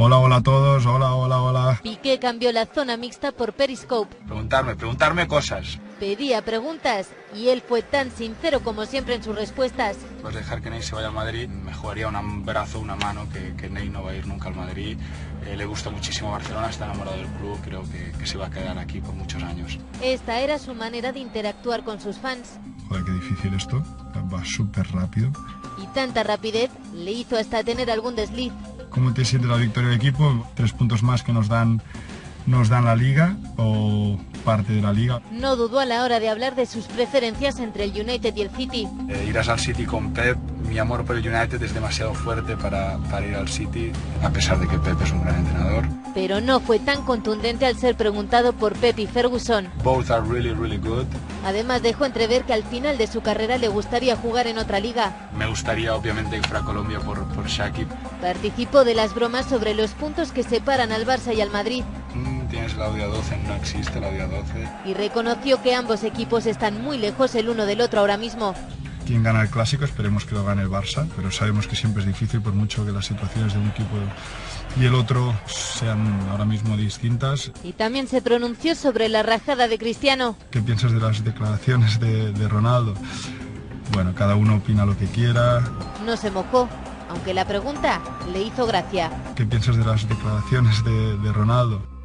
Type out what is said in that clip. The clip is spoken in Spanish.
Hola, hola a todos, hola, hola, hola. Piqué cambió la zona mixta por Periscope. Preguntarme, preguntarme cosas. Pedía preguntas y él fue tan sincero como siempre en sus respuestas. Pues dejar que Ney se vaya al Madrid, me jugaría un brazo, una mano, que, que Ney no va a ir nunca al Madrid. Eh, le gusta muchísimo Barcelona, está enamorado del club, creo que, que se va a quedar aquí por muchos años. Esta era su manera de interactuar con sus fans. Joder, qué difícil esto. Va súper rápido. Y tanta rapidez le hizo hasta tener algún desliz. ¿Cómo te siente la victoria del equipo? Tres puntos más que nos dan, nos dan la liga o parte de la liga. No dudó a la hora de hablar de sus preferencias entre el United y el City. Eh, irás al City con Pep. Mi amor por el United es demasiado fuerte para, para ir al City, a pesar de que Pep es un gran entrenador. Pero no fue tan contundente al ser preguntado por Pep y Ferguson. Both are really, really good. Además dejó entrever que al final de su carrera le gustaría jugar en otra liga. Me gustaría obviamente ir a Colombia por, por. Participó de las bromas sobre los puntos que separan al Barça y al Madrid. Tienes el audio 12, no existe el audio 12. Y reconoció que ambos equipos están muy lejos el uno del otro ahora mismo. ¿Quién gana el clásico? Esperemos que lo gane el Barça, pero sabemos que siempre es difícil por mucho que las situaciones de un equipo y el otro sean ahora mismo distintas. Y también se pronunció sobre la rajada de Cristiano. ¿Qué piensas de las declaraciones de, de Ronaldo? Bueno, cada uno opina lo que quiera. No se mojó, aunque la pregunta le hizo gracia. ¿Qué piensas de las declaraciones de, de Ronaldo?